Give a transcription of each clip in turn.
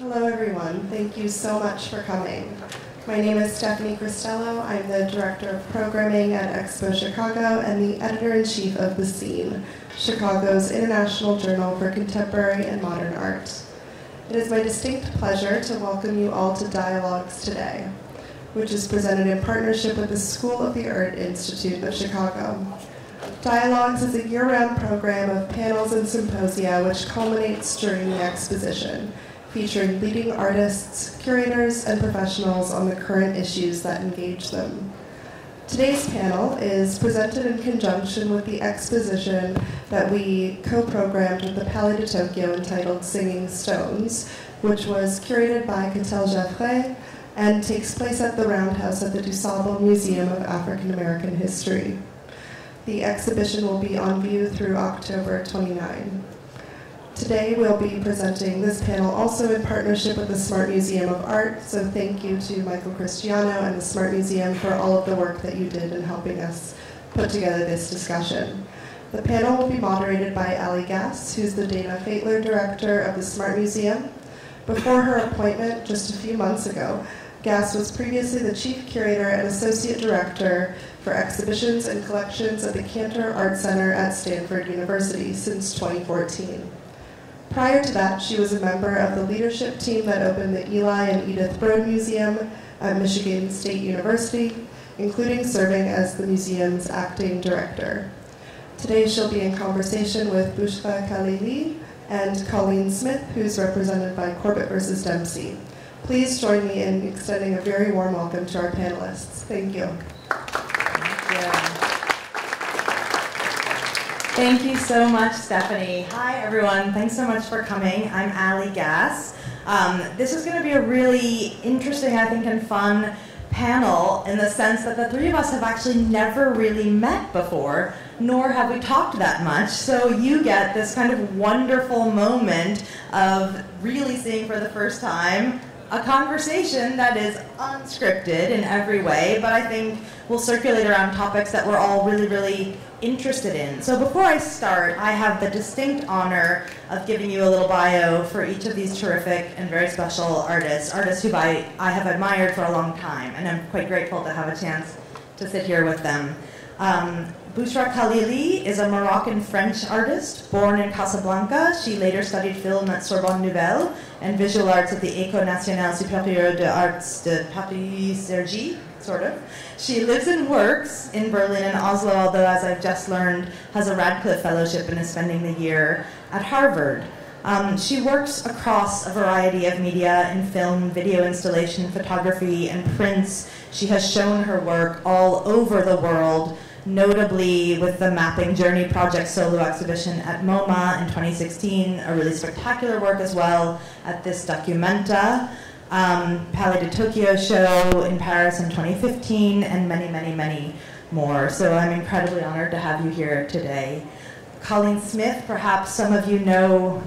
Hello, everyone. Thank you so much for coming. My name is Stephanie Cristello. I'm the Director of Programming at Expo Chicago and the Editor-in-Chief of The Seen, Chicago's International Journal for Contemporary and Modern Art. It is my distinct pleasure to welcome you all to Dialogues today, which is presented in partnership with the School of the Art Institute of Chicago. Dialogues is a year-round program of panels and symposia which culminates during the exposition, featuring leading artists, curators, and professionals on the current issues that engage them. Today's panel is presented in conjunction with the exposition that we co-programmed with the Palais de Tokyo entitled Singing Stones, which was curated by Katell Jaffrès and takes place at the Roundhouse at the DuSable Museum of African American History. The exhibition will be on view through October 29. Today we'll be presenting this panel also in partnership with the Smart Museum of Art, so thank you to Michael Cristiano and the Smart Museum for all of the work that you did in helping us put together this discussion. The panel will be moderated by Ali Gass, who's the Dana Feitler Director of the Smart Museum. Before her appointment just a few months ago, Gass was previously the Chief Curator and Associate Director for Exhibitions and Collections at the Cantor Art Center at Stanford University since 2014. Prior to that, she was a member of the leadership team that opened the Eli and Edith Broad Museum at Michigan State University, including serving as the museum's acting director. Today she'll be in conversation with Bouchra Khalili and Cauleen Smith, who's represented by Corbett versus Dempsey. Please join me in extending a very warm welcome to our panelists. Thank you. Thank you so much, Stephanie. Hi, everyone. Thanks so much for coming. I'm Ali Gass. Um, this is going to be a really interesting, I think, and fun panel in the sense that the three of us have actually never really met before, nor have we talked that much. So you get this kind of wonderful moment of really seeing for the first time a conversation that is unscripted in every way, but I think will circulate around topics that we're all really, really interested in. So before I start, I have the distinct honor of giving you a little bio for each of these terrific and very special artists, artists who I, I have admired for a long time, and I'm quite grateful to have a chance to sit here with them. Um, Bouchra Khalili is a Moroccan-French artist born in Casablanca. She later studied film at Sorbonne Nouvelle and visual arts at the École Nationale Supérieure des Arts de Paris-Cergy, sort of. She lives and works in Berlin and Oslo, although, as I've just learned, has a Radcliffe Fellowship and is spending the year at Harvard. Um, she works across a variety of media in film, video installation, photography, and prints. She has shown her work all over the world, notably with the Mapping Journey Project solo exhibition at MoMA in 2016, a really spectacular work as well at this Documenta, um, Palais de Tokyo show in Paris in 2015, and many, many, many more. So I'm incredibly honored to have you here today. Cauleen Smith, perhaps some of you know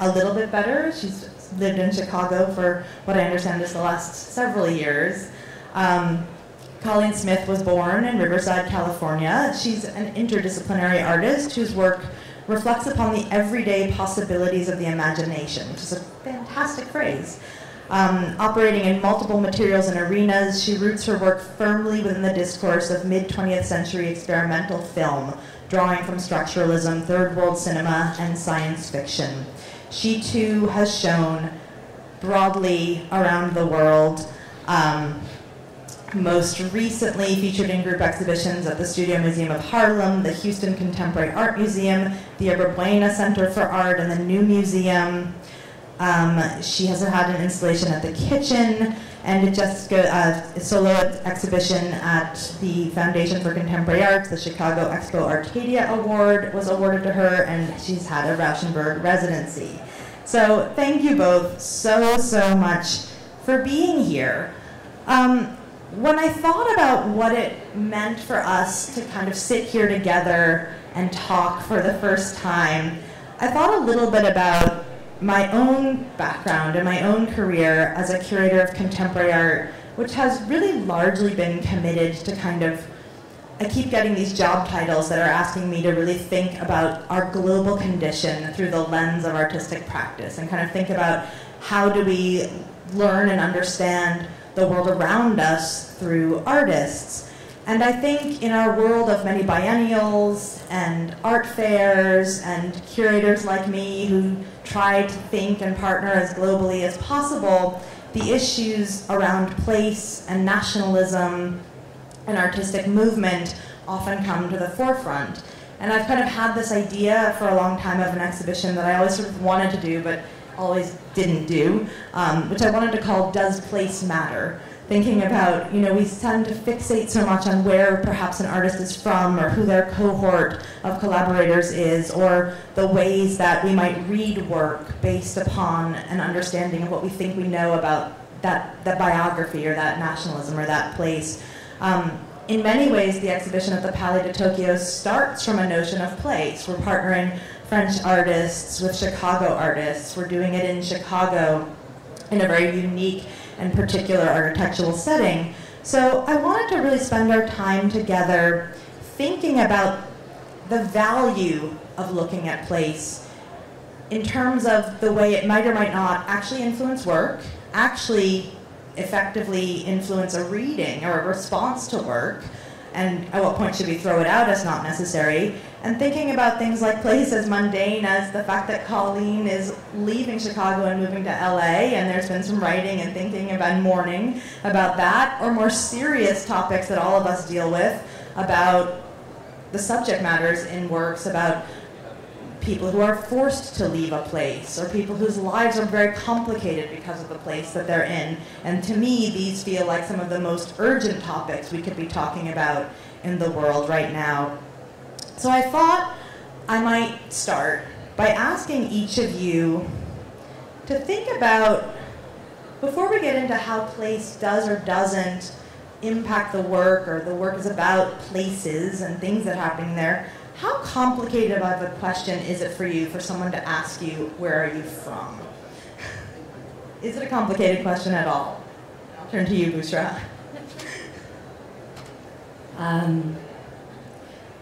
a little bit better. She's lived in Chicago for what I understand is the last several years. Um, Cauleen Smith was born in Riverside, California. She's an interdisciplinary artist whose work reflects upon the everyday possibilities of the imagination, which is a fantastic phrase. Um, operating in multiple materials and arenas, she roots her work firmly within the discourse of mid 20th century experimental film, drawing from structuralism, third world cinema, and science fiction. She too has shown broadly around the world. Um, most recently featured in group exhibitions at the Studio Museum of Harlem, the Houston Contemporary Art Museum, the Yerba Buena Center for Art, and the New Museum. Um, she has had an installation at the Kitchen and just a uh, solo exhibition at the Foundation for Contemporary Arts. The Chicago Expo Artadia Award was awarded to her, and she's had a Rauschenberg residency. So thank you both so, so much for being here. Um, when I thought about what it meant for us to kind of sit here together and talk for the first time, I thought a little bit about my own background and my own career as a curator of contemporary art, which has really largely been committed to kind of I keep getting these job titles that are asking me to really think about our global condition through the lens of artistic practice and kind of think about how do we learn and understand the world around us through artists. And I think in our world of many biennials and art fairs and curators like me who try to think and partner as globally as possible, the issues around place and nationalism and artistic movement often come to the forefront. And I've kind of had this idea for a long time of an exhibition that I always sort of wanted to do, but always didn't do, um, which I wanted to call Does Place Matter? Thinking about, you know, we tend to fixate so much on where perhaps an artist is from or who their cohort of collaborators is or the ways that we might read work based upon an understanding of what we think we know about that, that biography or that nationalism or that place. Um, in many ways, the exhibition at the Palais de Tokyo starts from a notion of place. We're partnering French artists with Chicago artists. We're doing it in Chicago in a very unique and particular architectural setting. So I wanted to really spend our time together thinking about the value of looking at place in terms of the way it might or might not actually influence work, actually effectively influence a reading or a response to work, and at what point should we throw it out? As not necessary, and thinking about things like place as mundane as the fact that Cauleen is leaving Chicago and moving to LA, and there's been some writing and thinking about mourning about that, or more serious topics that all of us deal with about the subject matters in works about people who are forced to leave a place or people whose lives are very complicated because of the place that they're in. And to me, these feel like some of the most urgent topics we could be talking about in the world right now. So I thought I might start by asking each of you to think about, before we get into how place does or doesn't impact the work or the work is about places and things that happen there, how complicated of a question is it for you for someone to ask you, where are you from? Is it a complicated question at all? I'll turn to you, Bouchra. Um,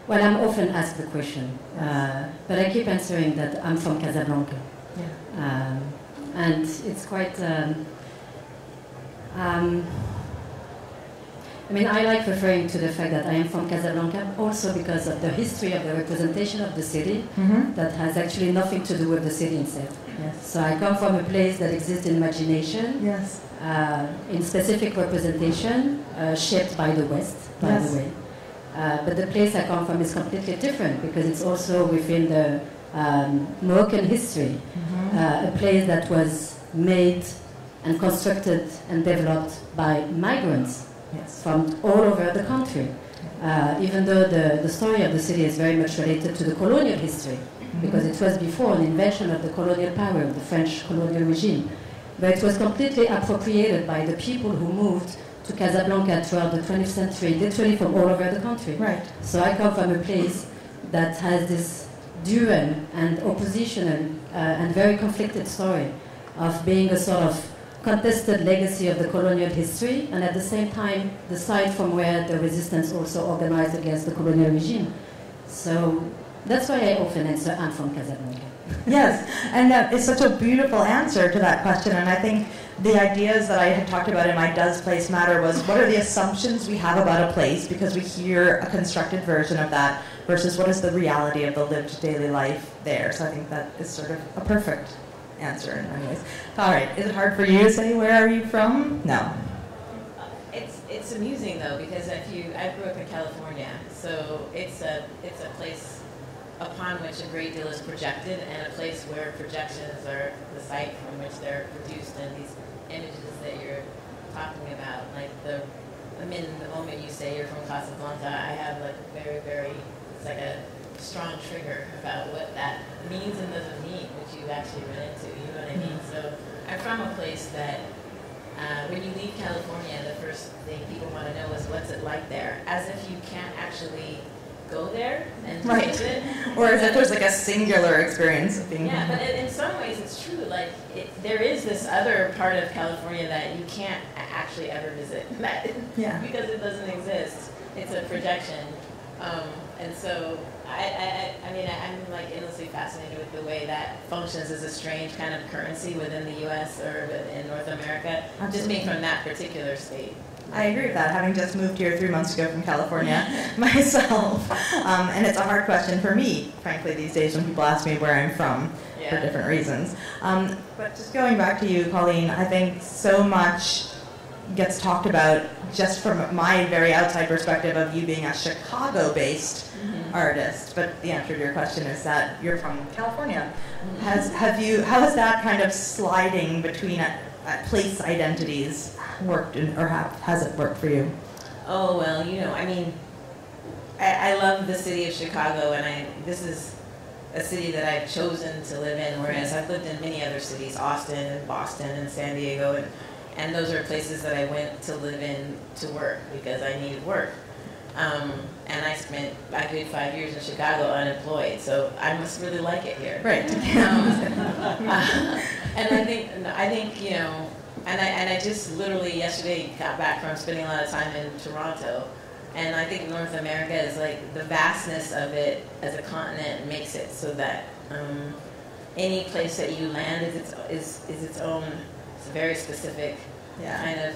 well, I'm often asked the question, uh, but I keep answering that I'm from Casablanca. Yeah. Um, and it's quite. Um, um, I mean, I like referring to the fact that I am from Casablanca also because of the history of the representation of the city mm-hmm. that has actually nothing to do with the city itself. Yes. So I come from a place that exists in imagination, yes. Uh, in specific representation, uh, shaped by the West, by yes. the way. Uh, but the place I come from is completely different because it's also within the um, Moroccan history, mm-hmm. uh, a place that was made and constructed and developed by migrants yes. from all over the country. Uh, even though the, the story of the city is very much related to the colonial history, mm-hmm. because it was before an invention of the colonial power of the French colonial regime. But it was completely appropriated by the people who moved to Casablanca throughout the 20th century, literally from all over the country. Right. So I come from a place that has this dual and oppositional uh, and very conflicted story of being a sort of contested legacy of the colonial history and at the same time the site from where the resistance also organized against the colonial regime. So that's why I often answer, I'm from Casablanca. yes, and uh, it's such a beautiful answer to that question and I think the ideas that I had talked about in my Does Place Matter was what are the assumptions we have about a place because we hear a constructed version of that versus what is the reality of the lived daily life there. So I think that is sort of a perfect answer in many ways. All right, is it hard for you to say where are you from? No. It's it's amusing though because if you I grew up in California, so it's a it's a place upon which a great deal is projected and a place where projections are the site from which they're produced and these images that you're talking about, like the, I mean, the moment you say you're from Casablanca, I have like very, very, it's like a strong trigger about what that means and doesn't mean, which you actually run into, you know what I mean? So I'm from a place that uh, when you leave California, the first thing people want to know is what's it like there, as if you can't actually go there and right. visit. or as if there's like a singular experience of being Yeah, but in, in some ways it's true. Like it, there is this other part of California that you can't actually ever visit. That, yeah. because it doesn't exist. It's a projection. Um, and so I, I, I mean, I'm like endlessly fascinated with the way that functions as a strange kind of currency within the U.S. or in North America, just being from that particular state. I agree with that, having just moved here three months ago from California myself. Um, and it's a hard question for me, frankly, these days when people ask me where I'm from Yeah. for different reasons. Um, but just going back to you, Cauleen, I think so much gets talked about just from my very outside perspective of you being a Chicago based artist. But the answer to your question is that you're from California. Has, have you, how has that kind of sliding between uh, uh, place identities worked, in, or have, has it worked for you? Oh well, you know, I mean, I, I love the city of Chicago, and I this is a city that I've chosen to live in. Whereas I've lived in many other cities, Austin and Boston and San Diego, and and those are places that I went to live in to work because I needed work. Um, and I spent a good five years in Chicago unemployed, so I must really like it here. Right. Um, uh, and I think I think you know, and I and I just literally yesterday got back from spending a lot of time in Toronto, and I think North America is like the vastness of it as a continent makes it so that um, any place that you land is its is is its own. It's very specific Yeah. kind of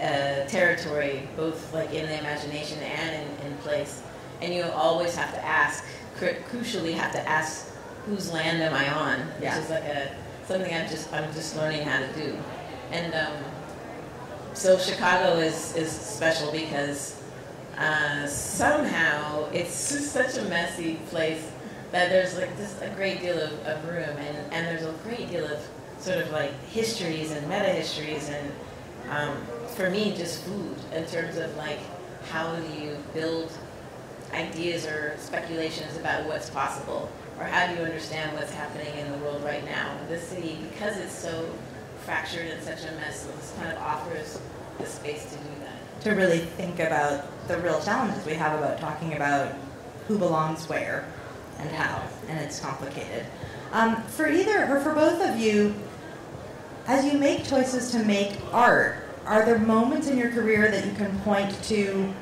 uh, territory, both like in the imagination and in, in place. And you always have to ask, cru- crucially, have to ask, whose land am I on? Which Yeah. is like a something I'm just I'm just learning how to do. And um, so Chicago is is special because uh, somehow it's just such a messy place that there's like just a great deal of, of room and, and there's a great deal of sort of like histories and meta histories and um, for me just food in terms of like how do you build ideas or speculations about what's possible? Or how do you understand what's happening in the world right now? This city because it's so fractured and such a mess this kind of offers the space to do that. To really think about the real challenges we have about talking about who belongs where and how, and it's complicated. Um, for either or for both of you, as you make choices to make art, are there moments in your career that you can point to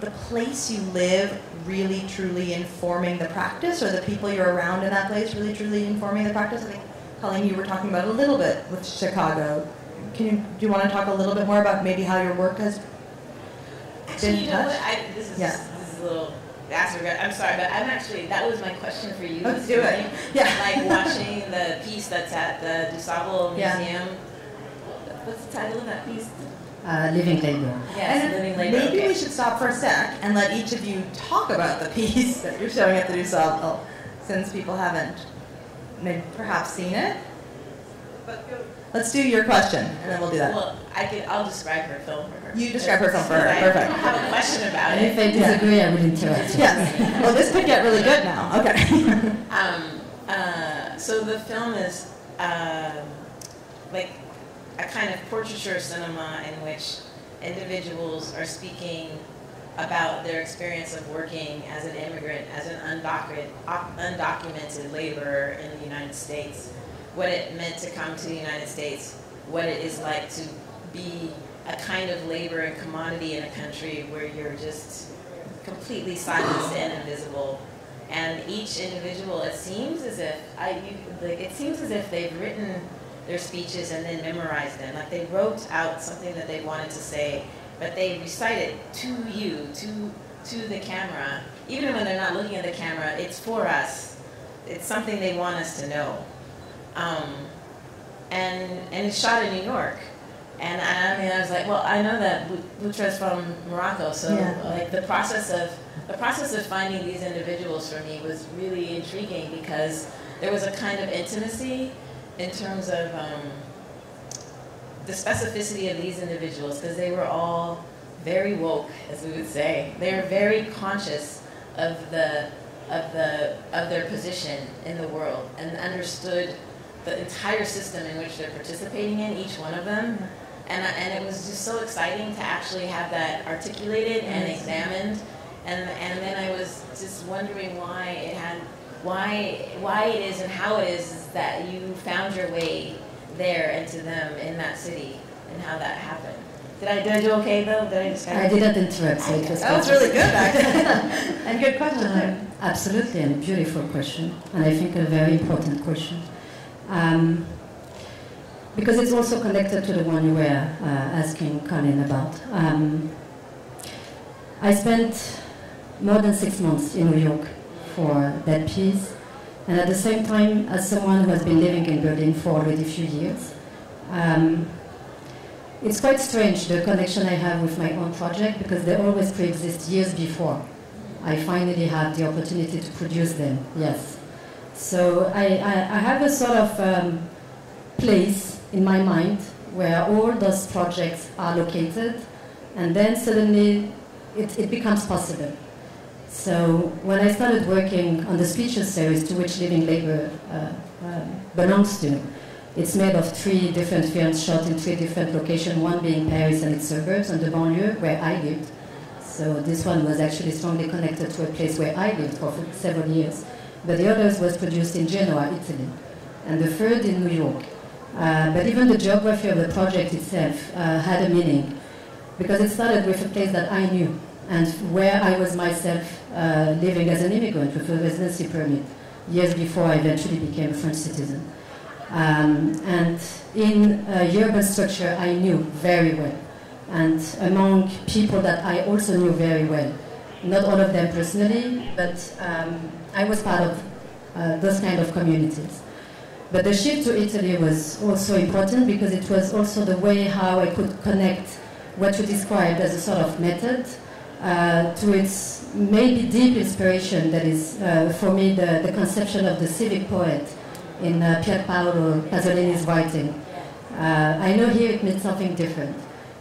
the place you live really truly informing the practice, or the people you're around in that place really truly informing the practice? I think, Cauleen, you were talking about a little bit with Chicago. Can you, do you want to talk a little bit more about maybe how your work has Actually, been you know touched? I, this is Yeah. this is a little regret. I'm sorry, but I'm actually that was my question for you. Let's do it. Yeah. Like watching the piece that's at the DuSable Museum. Yeah. Museum. What's the title of that piece? Uh, living labor. Yes, And Living Labor. Maybe okay. we should stop for a sec and let each of you talk about the piece that you're showing at the new DuSable, since people haven't maybe perhaps seen it. Let's do your question, and then we'll do that. Well, I could. I'll describe her film for her. You describe her film for her, I perfect. have a question about And if it. I disagree, I will interrupt you. Yes. Well, this could get really good now. Okay. Um, uh, so the film is um, like a kind of portraiture cinema in which individuals are speaking about their experience of working as an immigrant, as an undocumented, laborer in the United States, what it meant to come to the United States, what it is like to be a kind of labor and commodity in a country where you're just completely silenced and invisible. And each individual, it seems as if I, you, like, it seems as if they've written their speeches and then memorized them. Like they wrote out something that they wanted to say, but they recite it to you, to to the camera. Even when they're not looking at the camera, it's for us. It's something they want us to know. Um, and and it's shot in New York. And I, I mean, I was like, well, I know that Bouchra's from Morocco, so Yeah. like the process of the process of finding these individuals for me was really intriguing because there was a kind of intimacy in terms of um, the specificity of these individuals because they were all very woke, as we would say. They were very conscious of the of the of their position in the world and understood the entire system in which they're participating in, each one of them. And, I- and it was just so exciting to actually have that articulated and examined. And, and then I was just wondering why it had, why, why it is and how it is that you found your way there and to them in that city and how that happened. Did I, did I do okay though? Did I just kind I didn't interrupt, so it was That was really good, actually. And good question. Uh, absolutely, and a beautiful question, and I think a very important question. Um, because it's also connected to the one you were uh, asking Cauleen about. Um, I spent more than six months in New York for that piece, and at the same time, as someone who has been living in Berlin for already a few years, um, it's quite strange the connection I have with my own project because they always pre-exist years before. I finally had the opportunity to produce them, yes. So I, I, I have a sort of um, place in my mind where all those projects are located, and then suddenly it, it becomes possible. So when I started working on the speeches series to which Living Labour uh, uh, belongs to, it's made of three different films shot in three different locations, one being Paris and its suburbs, and the banlieue where I lived. So this one was actually strongly connected to a place where I lived for several years. But the others was produced in Genoa, Italy, and the third in New York. Uh, but even the geography of the project itself uh, had a meaning, because it started with a place that I knew, and where I was myself uh, living as an immigrant with a residency permit, years before I eventually became a French citizen. Um, and in urban structure, I knew very well. And among people that I also knew very well, not all of them personally, but um, I was part of uh, those kind of communities. But the shift to Italy was also important because it was also the way how I could connect what you described as a sort of method uh, to its maybe deep inspiration that is, uh, for me, the, the conception of the civic poet in uh, Pier Paolo Pasolini's writing. Uh, I know here it means something different,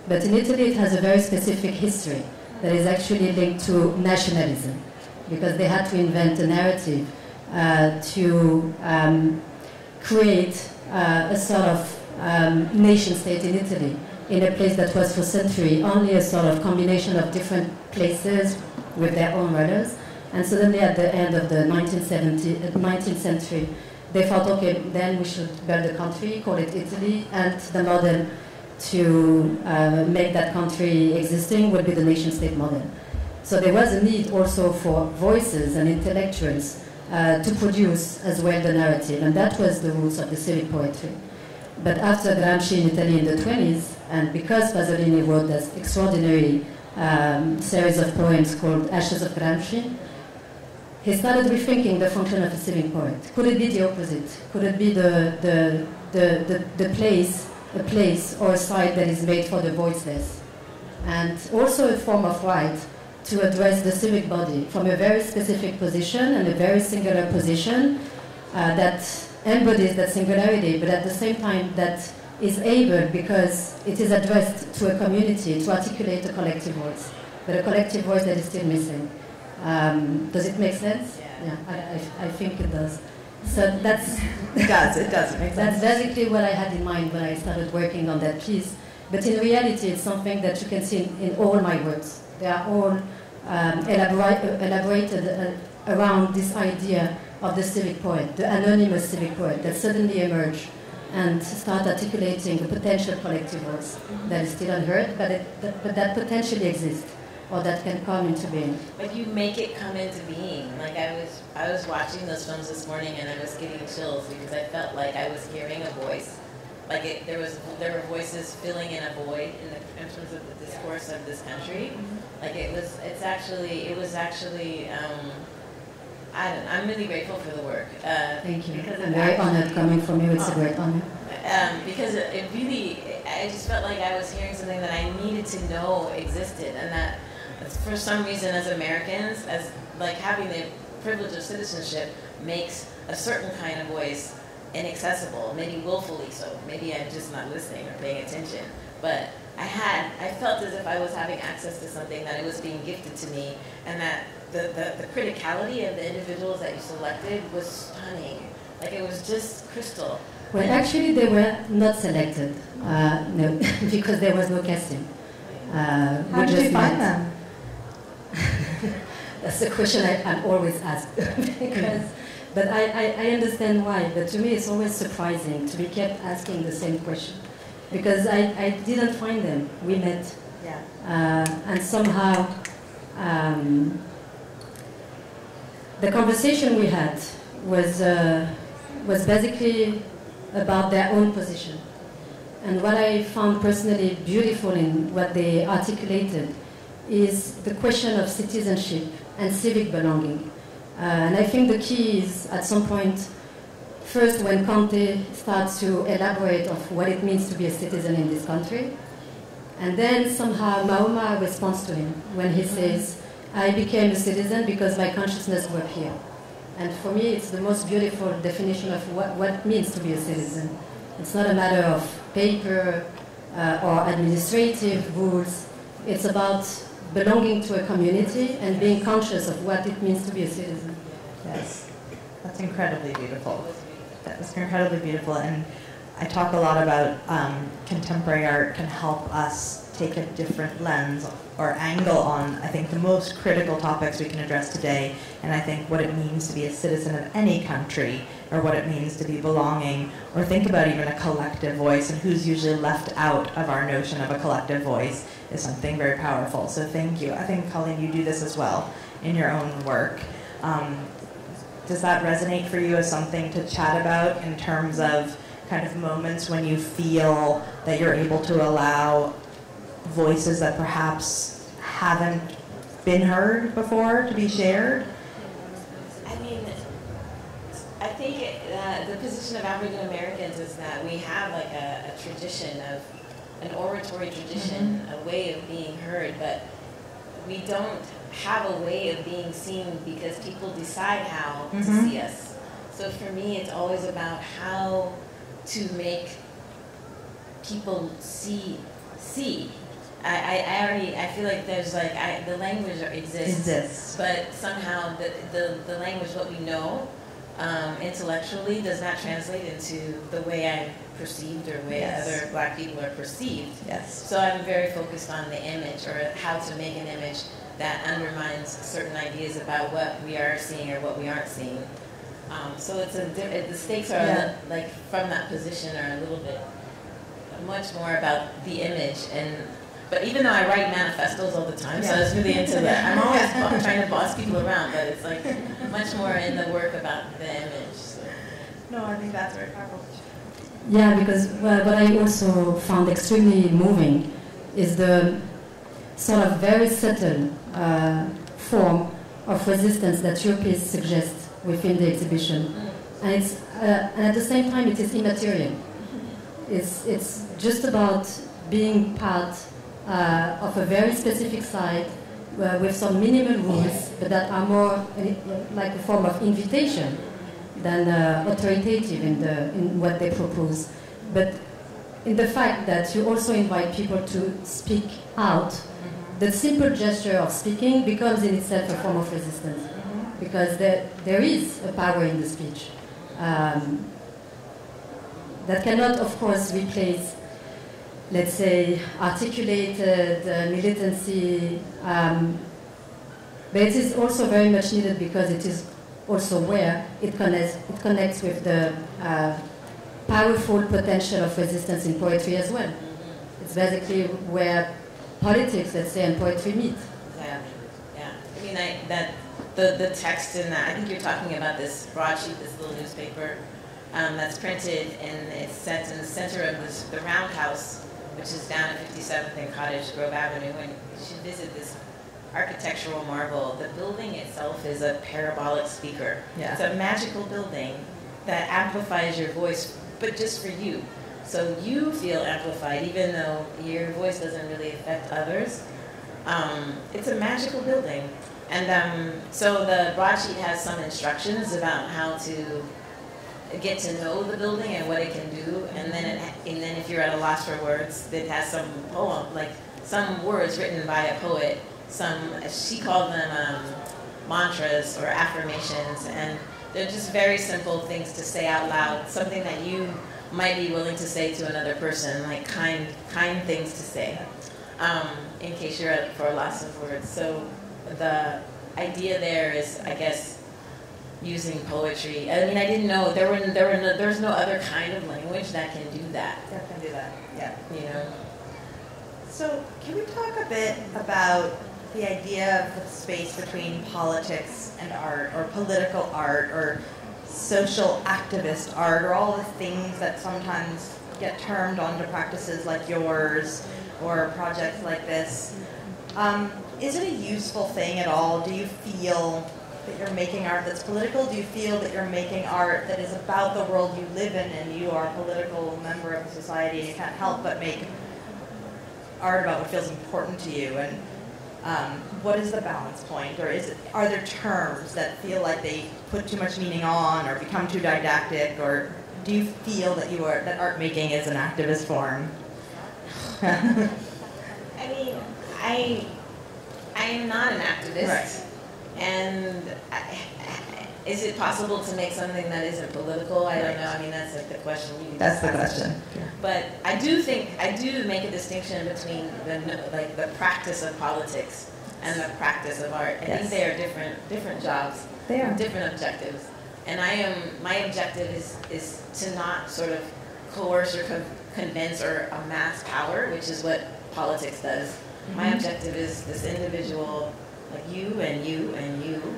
but in Italy it has a very specific history that is actually linked to nationalism, because they had to invent a narrative uh, to um, create uh, a sort of um, nation state in Italy in a place that was for centuries only a sort of combination of different places with their own rulers. And suddenly at the end of the 19th, 19th century, they thought, okay, then we should build a country, call it Italy, and the model to uh, make that country existing would be the nation-state model. So there was a need also for voices and intellectuals uh, to produce as well the narrative, and that was the roots of the civic poetry. But after Gramsci in Italy in the 20s, and because Pasolini wrote this extraordinary um, series of poems called Ashes of Gramsci, he started rethinking the function of a civic poet. Could it be the opposite? Could it be the, the, the, the, the place, a place or a site that is made for the voiceless? And also a form of right to address the civic body from a very specific position and a very singular position uh, that embodies that singularity, but at the same time that is able because it is addressed to a community to articulate a collective voice, but a collective voice that is still missing. Um, does it make sense? Yeah, I, I, I, think it does. So that's it does. It does make sense. That's basically what I had in mind when I started working on that piece. But in reality, it's something that you can see in, in all my works. They are all um, elabora- elaborated uh, around this idea of the civic poet, the anonymous civic poet that suddenly emerged and start articulating a potential collective voice that is still unheard, but, it, but that potentially exists or that can come into being. But you make it come into being. Like I was, I was watching those films this morning, and I was getting chills because I felt like I was hearing a voice. Like it, there was, there were voices filling in a void in, the, in terms of the discourse of this country. Like it was, it's actually, it was actually. Um, I don't, I'm really grateful for the work. Uh, Thank you. Because I'm very honored coming from you. It's a great honor. Um, because it, it really, I just felt like I was hearing something that I needed to know existed, and that for some reason, as Americans, as like having the privilege of citizenship makes a certain kind of voice inaccessible, maybe willfully so. Maybe I'm just not listening or paying attention. But I had, I felt as if I was having access to something that it was being gifted to me, and that the, the, the criticality of the individuals that you selected was stunning. Like it was just crystal. Well, actually, they were not selected, uh, no, because there was no casting. Uh, How did you find them? That's a question I, am always asked. because, but I, I, I, understand why. But to me, it's always surprising to be kept asking the same question. Because I, I didn't find them. We met. Yeah. Uh, and somehow, um, the conversation we had was, uh, was basically about their own position. And what I found personally beautiful in what they articulated is the question of citizenship and civic belonging. Uh, and I think the key is at some point, first when Conte starts to elaborate of what it means to be a citizen in this country, and then somehow Mahoma responds to him when he says, I became a citizen because my consciousness grew here. And for me, it's the most beautiful definition of what, what it means to be a citizen. It's not a matter of paper uh, or administrative rules. It's about belonging to a community and being conscious of what it means to be a citizen. Yes, that's incredibly beautiful. That was incredibly beautiful. And I talk a lot about um, contemporary art can help us take a different lens or angle on, I think, the most critical topics we can address today, and I think what it means to be a citizen of any country, or what it means to be belonging, or think about even a collective voice, and who's usually left out of our notion of a collective voice is something very powerful. So thank you. I think, Cauleen, you do this as well in your own work. Um, does that resonate for you as something to chat about in terms of kind of moments when you feel that you're able to allow voices that perhaps haven't been heard before to be shared? I mean, I think uh, the position of African Americans is that we have like a, a tradition of an oratory tradition, mm-hmm. a way of being heard, but we don't have a way of being seen because people decide how mm-hmm. to see us. So for me, it's always about how to make people see see I, I already I feel like there's like I, the language exists, exists, but somehow the, the, the language what we know um, intellectually does not translate into the way I'm perceived or way yes. other black people are perceived. Yes. So I'm very focused on the image or how to make an image that undermines certain ideas about what we are seeing or what we aren't seeing. Um, so it's a the stakes are yeah. like from that position are a little bit much more about the image and but even though I write manifestos all the time, so I was really into that. I'm always trying to boss people around, but it's like much more in the work about the image. So. No, I think that's very powerful. Yeah, because well, what I also found extremely moving is the sort of very subtle uh, form of resistance that your piece suggests within the exhibition. And, it's, uh, and at the same time, it is immaterial. It's, it's just about being part uh, of a very specific site uh, with some minimal rules, but that are more uh, like a form of invitation than uh, authoritative in, the, in what they propose. But in the fact that you also invite people to speak out. The simple gesture of speaking becomes in itself a form of resistance because there, there is a power in the speech. Um, that cannot, of course, replace let's say, articulated uh, militancy. Um, but it is also very much needed because it is also where it connects, it connects with the uh, powerful potential of resistance in poetry as well. It's basically where politics, let's say, and poetry meet. Yeah, yeah. I mean, I, that the, the text in that, I think you're talking about this broadsheet, this little newspaper um, that's printed and it's set in the center of this, the roundhouse which is down at 57th and Cottage Grove Avenue, and you should visit this architectural marvel. The building itself is a parabolic speaker. Yeah. It's a magical building that amplifies your voice, but just for you. So you feel amplified, even though your voice doesn't really affect others. Um, it's a magical building. And um, so the broadsheet has some instructions about how to get to know the building and what it can do, and then it, and then if you're at a loss for words, it has some poem, like some words written by a poet. Some she called them um, mantras or affirmations, and they're just very simple things to say out loud. Something that you might be willing to say to another person, like kind kind things to say, um, in case you're at for a loss of words. So the idea there is, I guess using poetry. I mean, I didn't know there were there were no, there's no other kind of language that can do that. That can do that. Yeah. You know. So can we talk a bit about the idea of the space between politics and art, or political art, or social activist art, or all the things that sometimes get termed onto practices like yours or projects like this. Um, is it a useful thing at all? Do you feel that you're making art that's political? Do you feel that you're making art that is about the world you live in and you are a political member of the society and you can't help but make art about what feels important to you? And um, what is the balance point? Or is it, are there terms that feel like they put too much meaning on or become too didactic? Or do you feel that you are that art making is an activist form? I mean, I I am not an activist. Right. And I, is it possible to make something that isn't political? I don't know. I mean, that's like the question. That's the question. But I do think I do make a distinction between the like the practice of politics and the practice of art. I Yes. think they are different different jobs, They are. different objectives. And I am my objective is is to not sort of coerce or con- convince or amass power, which is what politics does. My Mhm. objective is this individual, like you and you and you,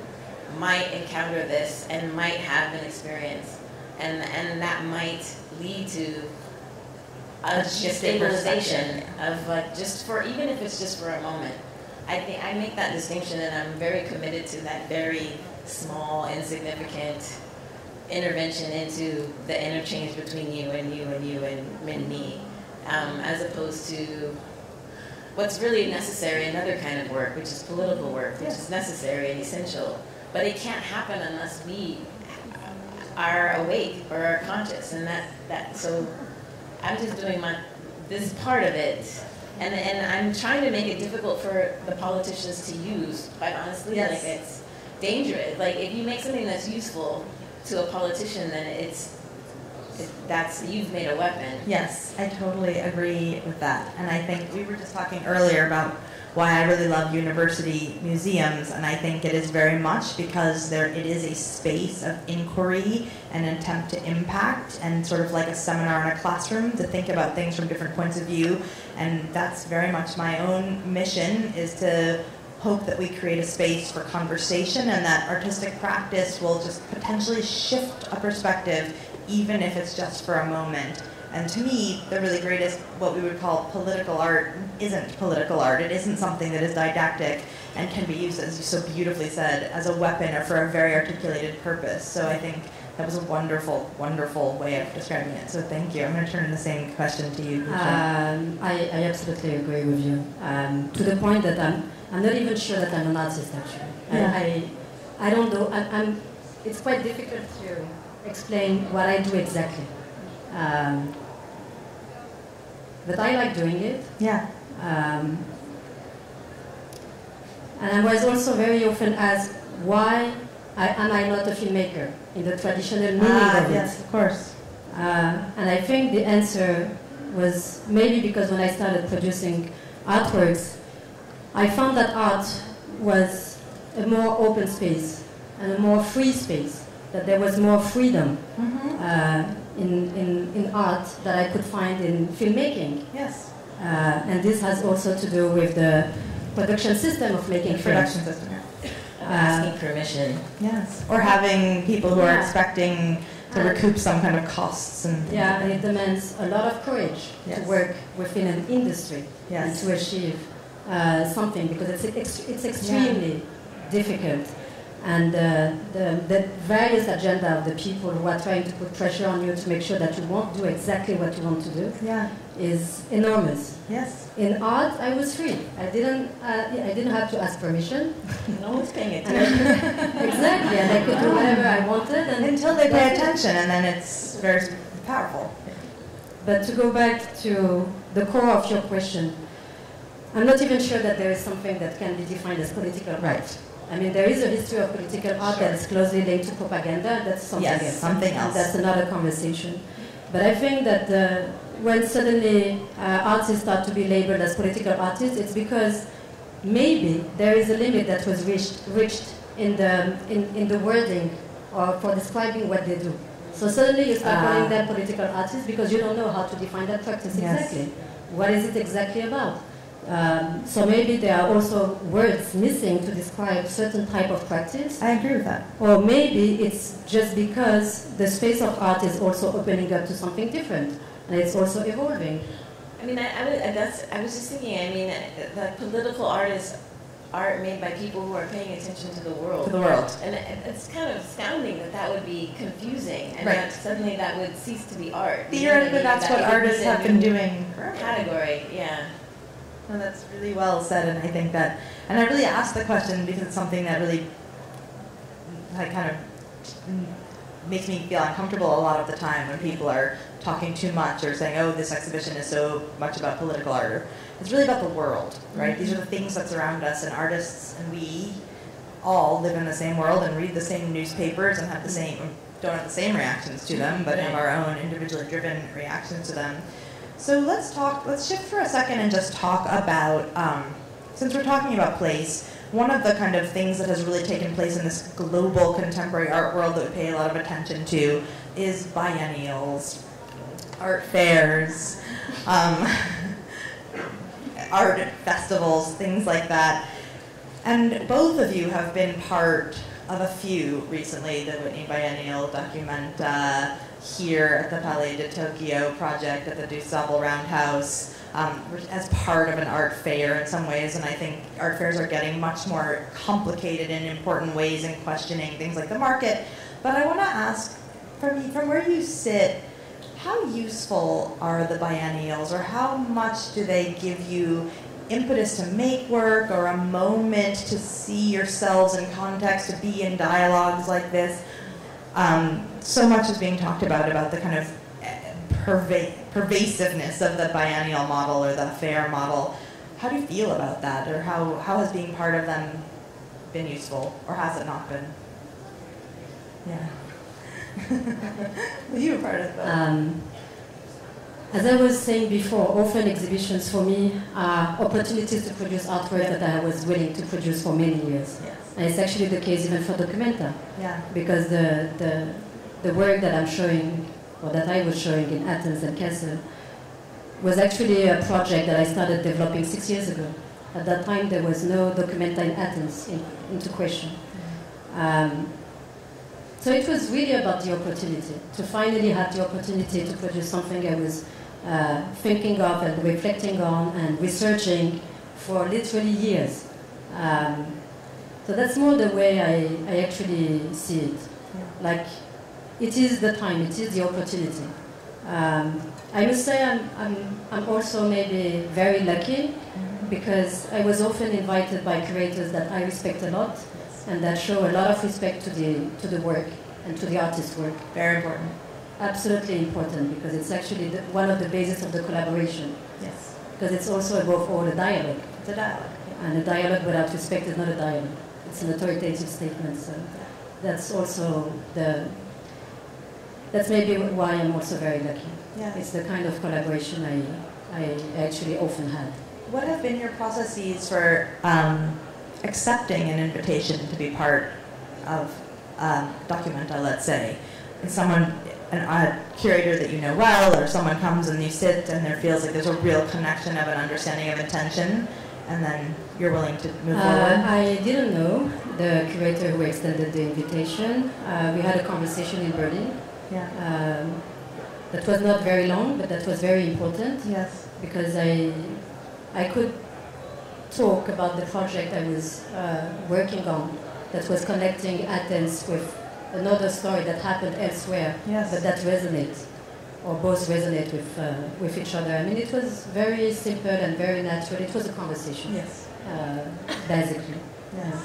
might encounter this and might have an experience, and and that might lead to a shift in stabilization of like just for even if it's just for a moment. I think I make that distinction, and I'm very committed to that very small, insignificant intervention into the interchange between you and you and you and, and me, um, as opposed to what's really necessary, another kind of work, which is political work, which is necessary and essential. But it can't happen unless we are awake or are conscious, and that that so. I'm just doing my this part of it, and and I'm trying to make it difficult for the politicians to use. Quite honestly, Yes. like it's dangerous. Like if you make something that's useful to a politician, then it's it, that's you've made a weapon. Yes, I totally agree with that. And I think we were just talking earlier about why I really love university museums, and I think it is very much because there it is a space of inquiry and an attempt to impact, and sort of like a seminar in a classroom to think about things from different points of view. And that's very much my own mission is to hope that we create a space for conversation and that artistic practice will just potentially shift a perspective even if it's just for a moment. And to me, the really greatest, what we would call political art, isn't political art. It isn't something that is didactic and can be used, as you so beautifully said, as a weapon or for a very articulated purpose. So I think that was a wonderful, wonderful way of describing it. So thank you. I'm going to turn the same question to you. Um, I, I absolutely agree with you. Um, to the point that I'm, I'm not even sure that I'm an artist actually. Yeah. I, I, I don't know. I, I'm, it's quite difficult to explain what I do exactly. Um, but I like doing it. yeah. Um, and I was also very often asked, why I, am I not a filmmaker in the traditional meaning Ah, of it? yes, of course. Uh, and I think the answer was maybe because when I started producing artworks, I found that art was a more open space and a more free space, that there was more freedom Mm-hmm. uh, in, in, in art that I could find in filmmaking. Yes. Uh, and this has also to do with the production system of making films. Production system. I'm asking permission. Yes. Or having people who are expecting to And- recoup some kind of costs and Yeah, and it demands a lot of courage Yes. to work within an industry and to achieve uh, something because it's, ex- it's extremely difficult. And uh, the, the various agenda of the people who are trying to put pressure on you to make sure that you won't do exactly what you want to do Yeah. is enormous. Yes. In art, I was free. I didn't, uh, I didn't have to ask permission. No one's paying attention. exactly, and I could do whatever I wanted. And Until they pay attention, and then it's very powerful. But to go back to the core of your question, I'm not even sure that there is something that can be defined as political art. I mean, there is a history of political art that is closely linked to propaganda. That's something Yes, else. something else. That's another conversation. But I think that uh, when suddenly uh, artists start to be labeled as political artists, it's because maybe there is a limit that was reached, reached in, the, in, in the wording or for describing what they do. So suddenly you start Ah. calling them political artists because you don't know how to define that practice Yes. exactly. What is it exactly about? Um, so maybe there are also words missing to describe certain type of practice. I agree with that. Or maybe it's just because the space of art is also opening up to something different and it's also evolving. I mean, I, I, was, that's, I was just thinking, I mean, the political art is art made by people who are paying attention to the world. To the world. And it's kind of astounding that that would be confusing and right. that suddenly that would cease to be art. Theoretically, that's that what artists have been doing forever. Category, yeah. No, that's really well said, and I think that, and I really asked the question because it's something that really, like, kind of makes me feel uncomfortable a lot of the time when people are talking too much or saying, oh, this exhibition is so much about political art. It's really about the world, right? Mm-hmm. These are the things that surround us, and artists and we all live in the same world and read the same newspapers and have the same, don't have the same reactions to them, but have our own individually driven reactions to them. So let's talk, let's shift for a second and just talk about, um, since we're talking about place, one of the kind of things that has really taken place in this global contemporary art world that we pay a lot of attention to is biennials, art fairs, um, art festivals, things like that. And both of you have been part of a few recently, the Whitney Biennial Documenta, here at the Palais de Tokyo project at the DuSable Roundhouse um, as part of an art fair in some ways. And I think art fairs are getting much more complicated in important ways in questioning things like the market. But I want to ask, from, from where you sit, how useful are the biennials or how much do they give you impetus to make work or a moment to see yourselves in context, to be in dialogues like this? Um, so much is being talked about about the kind of eh, perva- pervasiveness of the biennial model or the fair model. How do you feel about that, or how, how has being part of them been useful, or has it not been? Yeah. you were part of that. Um, as I was saying before, often exhibitions for me are opportunities to produce artwork that I was willing to produce for many years. Yes. And it's actually the case even for Documenta. Yeah. Because the, the, the work that I'm showing, or that I was showing in Athens and Kassel, was actually a project that I started developing six years ago. At that time, there was no Documenta in Athens in, into question. Um, so it was really about the opportunity, to finally have the opportunity to produce something I was uh, thinking of and reflecting on and researching for literally years. Um, so that's more the way I, I actually see it. Yeah. Like, it is the time, it is the opportunity. Um, I must say I'm, I'm, I'm also maybe very lucky mm-hmm. because I was often invited by curators that I respect a lot yes. and that show a lot of respect to the, to the work and to the artist's work. Very important. Absolutely important because it's actually the, one of the bases of the collaboration. Yes. Because it's also above all a dialogue. It's a dialogue. Yeah. And a dialogue without respect is not a dialogue it's an authoritative statement. So that's also the. That's maybe why I'm also very lucky. Yeah. It's the kind of collaboration I, I actually often had. What have been your processes for um, accepting an invitation to be part of um, Documenta, let's say? And someone, an, a curator that you know well, or someone comes and you sit and there feels like there's a real connection of an understanding of intention and then you're willing to move uh, forward? I didn't know the curator who extended the invitation. Uh, we had a conversation in Berlin. Yeah. Um, that was not very long, but that was very important. Yes. Because I, I could talk about the project I was uh, working on that was connecting Athens with another story that happened elsewhere, yes. but that resonates or both resonate with, uh, with each other. I mean, it was very simple and very natural. It was a conversation. Yes. Uh, basically. Yes.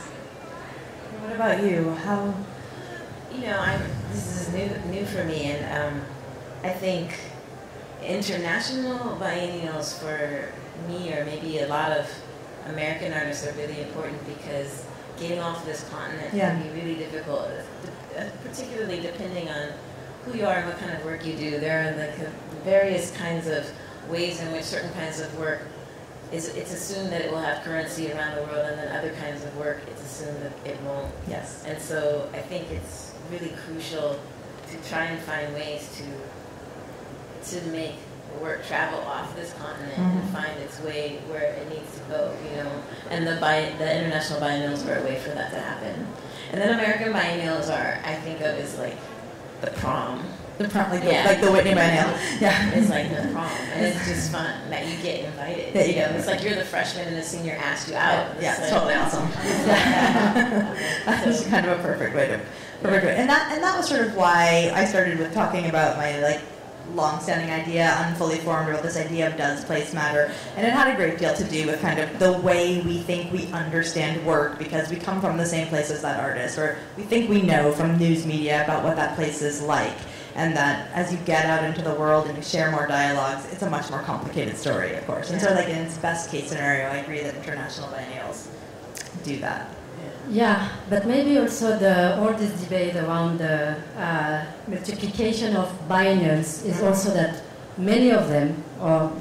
What about you? How? You know, I'm, this is new, new for me, and um, I think international biennials for me, or maybe a lot of American artists, are really important because getting off this continent yeah. can be really difficult, uh, particularly depending on who you are and what kind of work you do. There are the various kinds of ways in which certain kinds of work is it's assumed that it will have currency around the world, and then other kinds of work it's assumed that it won't. Yes. And so I think it's really crucial to try and find ways to to make work travel off this continent Mhm. and find its way where it needs to go, you know. And the bi- the international biennials were a way for that to happen. And then American biennials are, I think of as like the prom. The prom, like, the, Yeah. like the Whitney Biennial. Yeah. It's like the prom, and it's just fun that you get invited. That you you know, it's like you're the freshman and the senior asked you out. Yeah, It's it's like- totally awesome. That's kind of a perfect way to, perfect way. And that, and that was sort of why I started with talking about my like long-standing idea, unfully formed, about this idea of does place matter, and it had a great deal to do with kind of the way we think we understand work because we come from the same place as that artist, or we think we know from news media about what that place is like. And that as you get out into the world and you share more dialogues, it's a much more complicated story, of course. And so, like in its best case scenario, I agree that international biennials do that. Yeah, but maybe also the all this debate around the uh, multiplication of biennials is also that many of them, or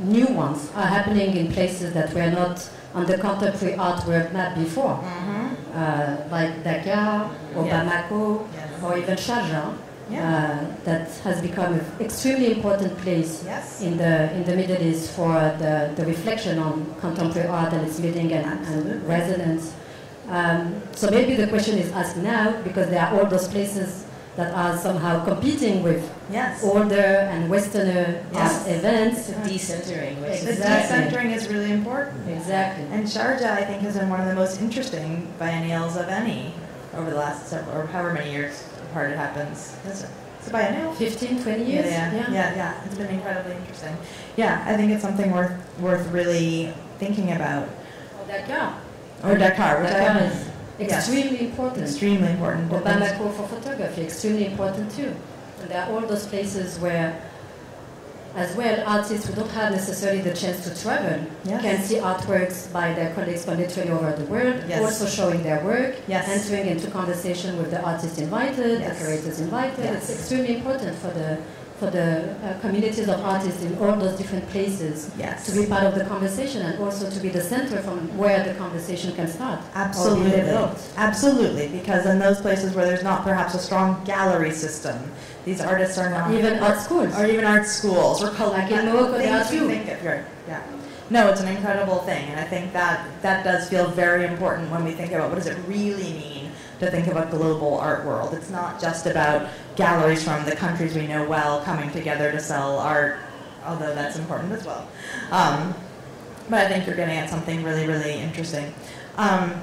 new ones, are happening in places that were not on the contemporary art world map before, Mm-hmm. uh, like Dakar or Yes. Bamako Yes. or even Sharjah, Yeah. uh, that has become an extremely important place Yes. in the in the Middle East for the, the reflection on contemporary art and its meaning and, and resonance. Um, so maybe the question is asked now because there are all those places that are somehow competing with Yes. older and Westerner Yes. events. Decentering, which The decentering is really important. Exactly. And Sharjah, I think, has been one of the most interesting biennials of any over the last several, or however many years apart it happens. Is it? It's a biennial. 15, 20 Yeah, years? yeah, yeah, yeah. It's been incredibly interesting. Yeah, I think it's something worth worth really thinking about. Dakar. Or Dakar, I Dakar haven't- is Yes. extremely important. extremely important. Or Bamako for photography, extremely important too. And there are all those places where, as well, artists who don't have necessarily the chance to travel Yes. can see artworks by their colleagues from literally over the world, Yes. also showing their work, Yes. entering into conversation with the artists invited, the curators invited. It's extremely important for the for the uh, communities of artists in all those different places Yes. to be part of the conversation and also to be the center from where the conversation can start. Absolutely. Absolutely, because in those places where there's not perhaps a strong gallery system, these artists are not Even art schools. or even art schools or Like in Morocco, there are things we two. think of here. Yeah. No, it's an incredible thing, and I think that that does feel very important when we think about what does it really mean to think of a global art world. It's not just about galleries from the countries we know well coming together to sell art, although that's important as well. Um, but I think you're getting at something really, really interesting. Um,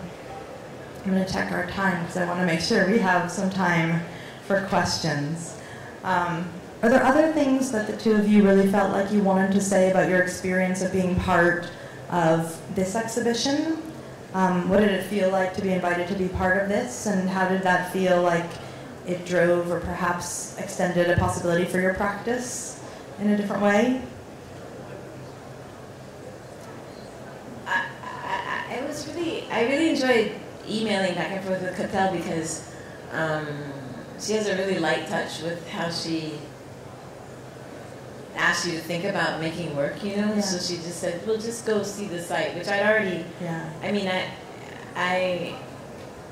I'm going to check our time because I want to make sure we have some time for questions. Um, are there other things that the two of you really felt like you wanted to say about your experience of being part of this exhibition? Um, what did it feel like to be invited to be part of this, and how did that feel like it drove or perhaps extended a possibility for your practice in a different way? I, I, I was really, I really enjoyed emailing back and forth with Katell because um, she has a really light touch with how she asks you to think about making work, you know. Yeah. So she just said, "Well, just go see the site," which I'd already. Yeah. I mean, I, I,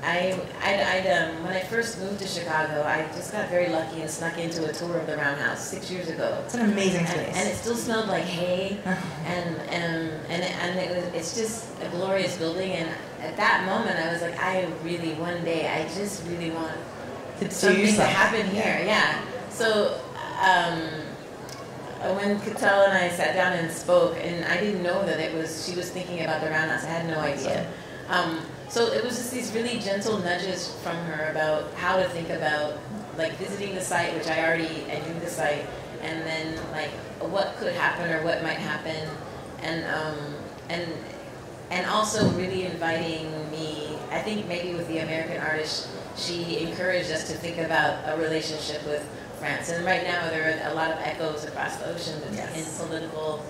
I, I'd, I'd, um, when I first moved to Chicago, I just got very lucky and snuck into a tour of the Roundhouse six years ago. It's an amazing And, and it still smelled like hay, and and and and it was, it's just a glorious building. And at that moment, I was like, I really one day, I just really want to something to happen here. Yeah. So um, when Katell and I sat down and spoke, and I didn't know that it was she was thinking about the roundhouse. I had no idea. Um, so it was just these really gentle nudges from her about how to think about like visiting the site, which I already I knew the site, and then like what could happen or what might happen, and um, and and also really inviting me. I think maybe with the American artist, she encouraged us to think about a relationship with France. And right now, there are a lot of echoes across the ocean between Yes. political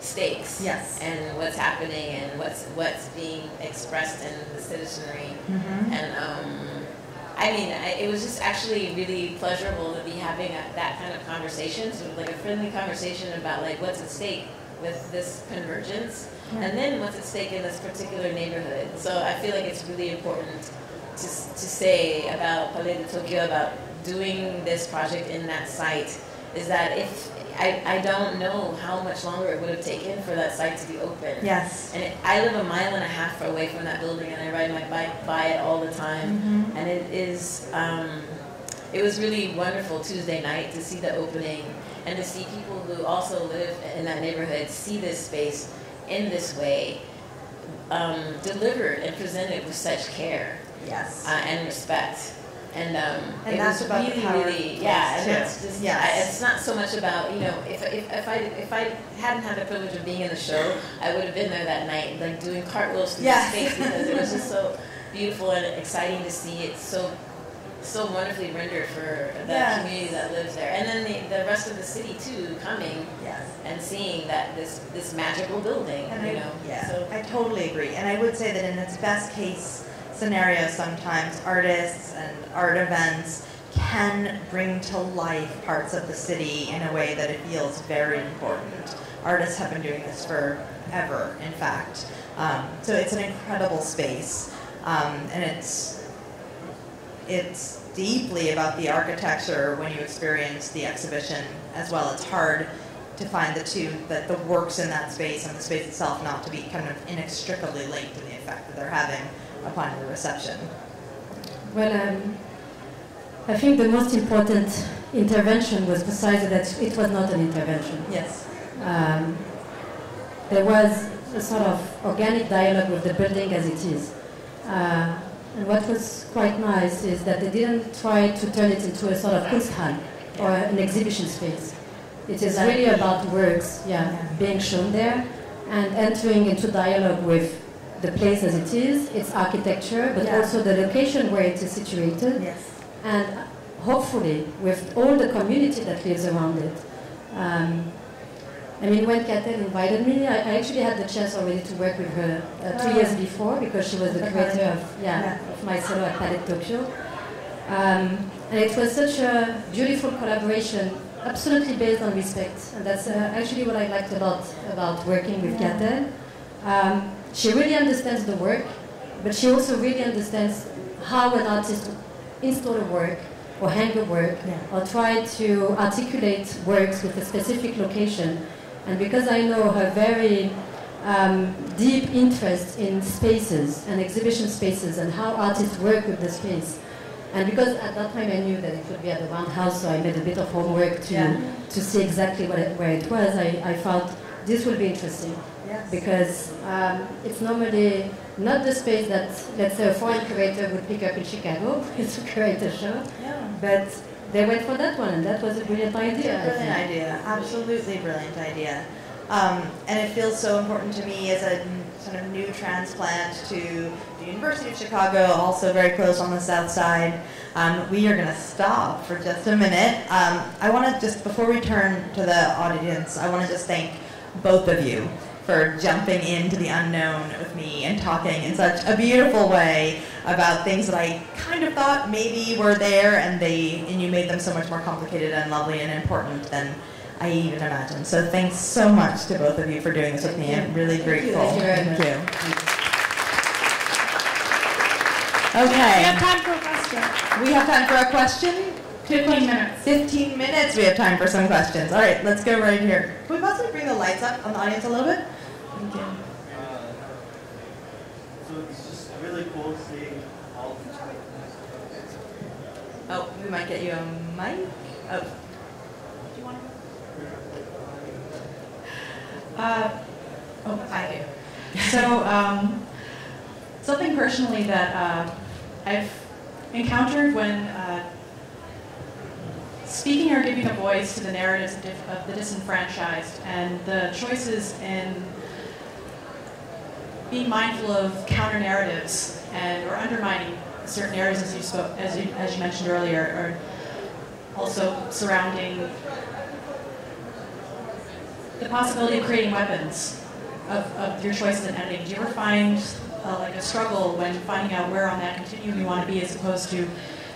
stakes Yes. and what's happening and what's what's being expressed in the citizenry. Mhm. And um, I mean, I, it was just actually really pleasurable to be having a, that kind of conversation, sort of like a friendly conversation about like what's at stake with this convergence, Yeah. and then what's at stake in this particular neighborhood. So I feel like it's really important to, to say about Palais de Tokyo about doing this project in that site is that if I, I don't know how much longer it would have taken for that site to be open. Yes. And it, I live a mile and a half away from that building, and I ride my bike by it all the time. Mm -hmm. And it is, um, it was really wonderful Tuesday night to see the opening and to see people who also live in that neighborhood see this space in this way, um, delivered and presented with such care Yes. uh, and respect. And, um, And it that's was about the really, power really, yeah. And too. that's just, Yes. I, it's not so much about, you know, if, if, if I if I hadn't had the privilege of being in the show, I would have been there that night, like doing cartwheels through Yes. the space because it was just so beautiful and exciting to see. It's so so wonderfully rendered for the Yes. community that lives there, and then the, the rest of the city too, coming Yes. and seeing that this this magical building, And you I, know. yeah, So I totally agree. And I would say that in its best case scenario, sometimes artists and art events can bring to life parts of the city in a way that it feels very important. Artists have been doing this forever, in fact. Um, so it's an incredible space, um, and it's it's deeply about the architecture when you experience the exhibition as well. It's hard to find the two, that the works in that space and the space itself not to be kind of inextricably linked in the effect that they're having upon your reception. Well, um, I think the most important intervention was precisely that it was not an intervention. Yes. Um, there was a sort of organic dialogue with the building as it is. Uh, and what was quite nice is that they didn't try to turn it into a sort of Kunsthal or an exhibition space. It is really about works, yeah, Yeah. being shown there and entering into dialogue with the place as it is, its architecture, but Yeah. also the location where it is situated Yes. and hopefully with all the community that lives around it. Um, I mean, when Katell invited me, I, I actually had the chance already to work with her uh, two Oh. years before because she was the creator of, yeah, Yeah. of my solo at Palais de Tokyo. Um, and it was such a beautiful collaboration, absolutely based on respect. And that's uh, actually what I liked a lot about working with Yeah. Katell. Um, she really understands the work, but she also really understands how an artist install a work or hang a work Yeah. or try to articulate works with a specific location. And because I know her very um, deep interest in spaces and exhibition spaces and how artists work with the space, and because at that time I knew that it would be at the Roundhouse, so I made a bit of homework to, Yeah. to see exactly what it, where it was, I, I felt this will be interesting Yes. because um, it's normally not the space that, let's say, a foreign curator would pick up in Chicago to curate a show, Yeah. but they went for that one, and that was a brilliant idea. I Brilliant idea, absolutely brilliant idea. Um, and it feels so important to me as a sort of new transplant to the University of Chicago, also very close on the south side. Um, we are going to stop for just a minute. Um, I want to just, before we turn to the audience, I want to just thank both of you for jumping into the unknown with me and talking in such a beautiful way about things that I kind of thought maybe were there and they and you made them so much more complicated and lovely and important than I even imagined. So thanks so much to both of you for doing this with me. I'm really Thank you. grateful. Thank you very much. Okay. We have time for a question. We have time for a question. 15 minutes. 15 minutes we have time for some questions. All right, let's go right here. Can we possibly bring the lights up on the audience a little bit? Thank you. Uh, so it's just really cool seeing all the Oh, we might get you a mic. Oh, Do you want to? Uh, oh, I do. So, um, something personally that uh, I've encountered when uh, speaking or giving a voice to the narratives of, the disenfranchised and the choices in being mindful of counter narratives and or undermining certain areas as you spoke as you, as you mentioned earlier or also surrounding the possibility of creating weapons of, of your choices in editing. Do you ever find uh, like a struggle when finding out where on that continuum you want to be as opposed to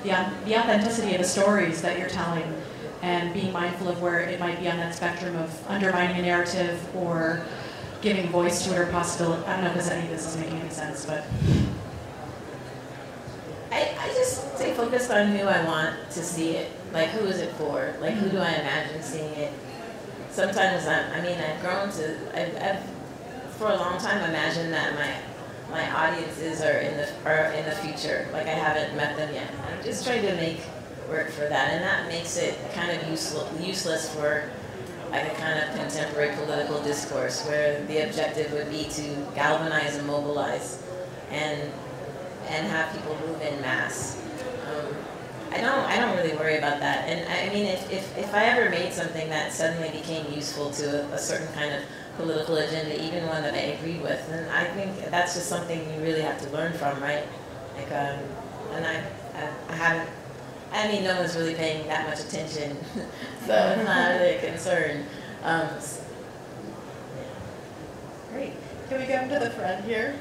the, the authenticity of the stories that you're telling and being mindful of where it might be on that spectrum of undermining a narrative or giving voice to it or possibility? I don't know if any of this is making any sense, but I, I just stay focused on who I want to see it. Like, who is it for? Like, who do I imagine seeing it? sometimes I'm, I mean, I've grown to, I've, I've for a long time imagined that my my audiences are in the are in the future. Like I haven't met them yet. I'm just trying to make work for that, and that makes it kind of useful, useless for like a kind of contemporary political discourse where the objective would be to galvanize and mobilize and and have people move in mass. Um, I don't I don't really worry about that. And I mean if, if, if I ever made something that suddenly became useful to a, a certain kind of political agenda, even one that I agree with, And I think that's just something you really have to learn from, right? Like um, and I, I, I haven't I mean, no one's really paying that much attention, so it's not really a concern. Um, Great. Can we come to the front here?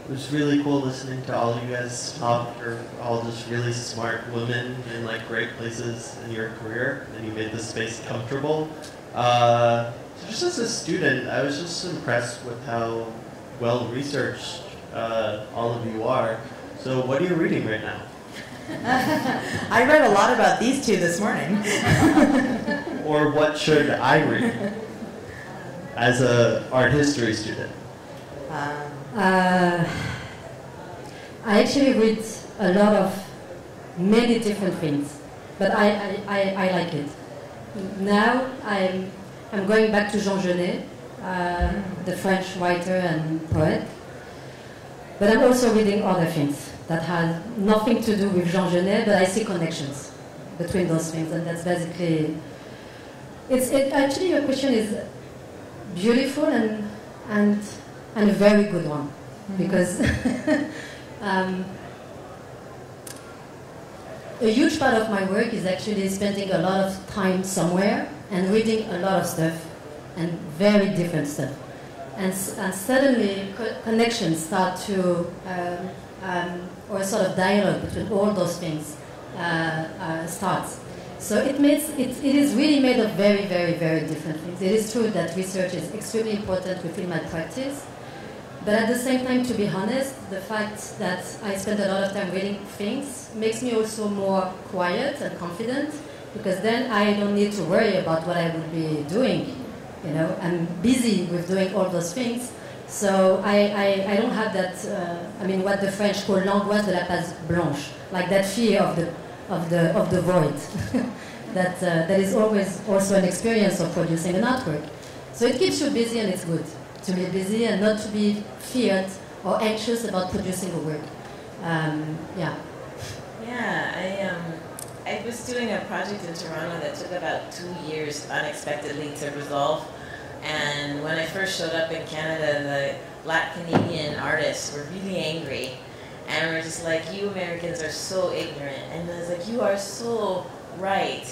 It was really cool listening to all of you guys talk. You're all just really smart women in like great places in your career, and you made this space comfortable. Uh, just as a student, I was just impressed with how well researched uh, all of you are. So, what are you reading right now? I read a lot about these two this morning. or what should I read as an art history student? Um, uh, I actually read a lot of many different things, but I, I, I, I like it. Now I'm, I'm going back to Jean Genet, uh, the French writer and poet, but I'm also reading other things that have nothing to do with Jean Genet, but I see connections between those things, and that's basically. It's it, actually your question is beautiful and and and a very good one mm-hmm. because um, a huge part of my work is actually spending a lot of time somewhere and reading a lot of stuff and very different stuff. And, and suddenly co- connections start to, um, um, or a sort of dialogue between all those things uh, uh, starts. So it, makes, it, it is really made of very, very, very different things. It is true that research is extremely important within my practice, but at the same time, to be honest, the fact that I spend a lot of time reading things makes me also more quiet and confident because then I don't need to worry about what I will be doing. You know, I'm busy with doing all those things. So I, I, I don't have that, uh, I mean, what the French call l'angoisse de la page blanche, like that fear of the, of the, of the void. that, uh, that is always also an experience of producing an artwork. So it keeps you busy and it's good to be busy and not to be feared or anxious about producing a work. Um, yeah. Yeah, I um, I was doing a project in Toronto that took about two years unexpectedly to resolve. And when I first showed up in Canada, the Black Canadian artists were really angry. And were just like, you Americans are so ignorant. And I was like, you are so right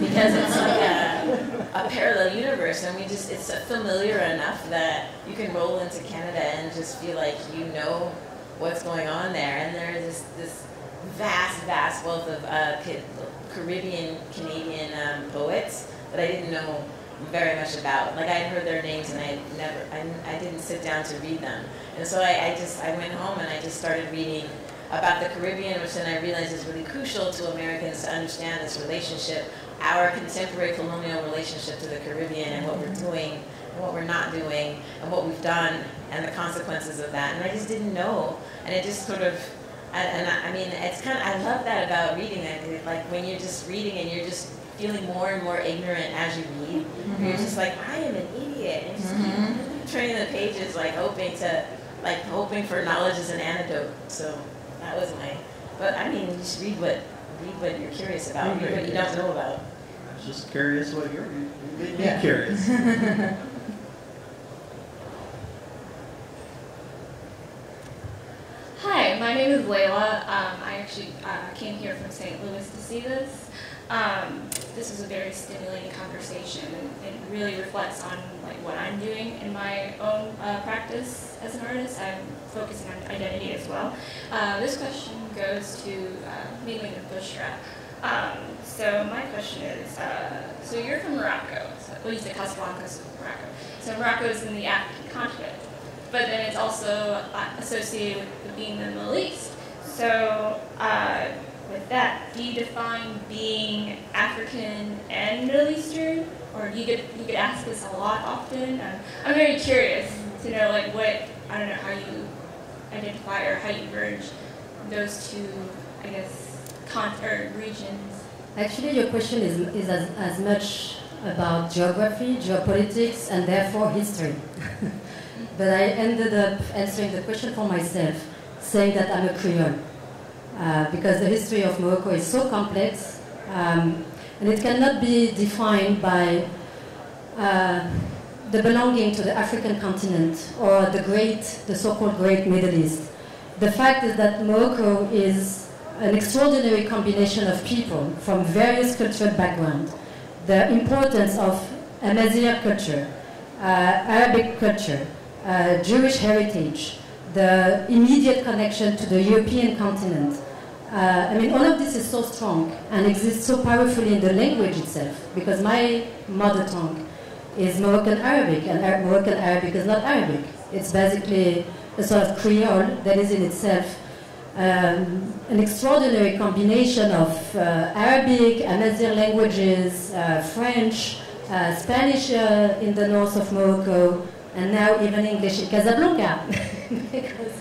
because it's like a, a parallel universe and we just it's familiar enough that you can roll into Canada and just feel like you know what's going on there and there is this, this vast vast wealth of uh, Caribbean Canadian um, poets that I didn't know very much about. Like I had heard their names and I never I, I didn't sit down to read them. And so I, I just I went home and I just started reading about the Caribbean, which then I realized is really crucial to Americans to understand this relationship, our contemporary colonial relationship to the Caribbean and what we're doing and what we're not doing and what we've done and the consequences of that. And I just didn't know. And it just sort of, and, I, I mean, it's kind of, I love that about reading. It. Like when you're just reading and you're just feeling more and more ignorant as you read, mm-hmm. you're just like, I am an idiot. And just mm-hmm. turning the pages, like hoping to, like hoping for knowledge as an antidote. So that was my. But I mean, just read what read what you're curious about. Read what you don't know about. I was just curious what you're. You made me yeah. curious. Hi, my name is Layla. Um, I actually uh, came here from St. Louis to see this. Um, this was a very stimulating conversation and it really reflects on like what I'm doing in my own uh, practice as an artist. I'm focusing on identity as well. Uh, this question goes to uh, mainly the Bouchra. Um, so my question is, uh, so you're from Morocco, so, well you said Casablanca's Morocco. So Morocco is in the African continent, but then it's also uh, associated with being the Middle East. So uh, with that, do you define being African and Middle Eastern, or you could you could ask this a lot often? Um, I'm very curious to know like what I don't know how you identify or how you merge those two, I guess, con- or regions. Actually, your question is, is as, as much about geography, geopolitics, and therefore history. but I ended up answering the question for myself, saying that I'm a Creole. Uh, because the history of Morocco is so complex, um, and it cannot be defined by uh, the belonging to the African continent or the great, the so-called great Middle East. The fact is that Morocco is an extraordinary combination of people from various cultural backgrounds. The importance of Amazigh culture, uh, Arabic culture, uh, Jewish heritage, the immediate connection to the European continent. Uh, I mean, all of this is so strong and exists so powerfully in the language itself because my mother tongue is Moroccan Arabic, and Ar- Moroccan Arabic is not Arabic. It's basically a sort of Creole that is in itself um, an extraordinary combination of uh, Arabic, Amazigh languages, uh, French, uh, Spanish uh, in the north of Morocco, and now even English in Casablanca. because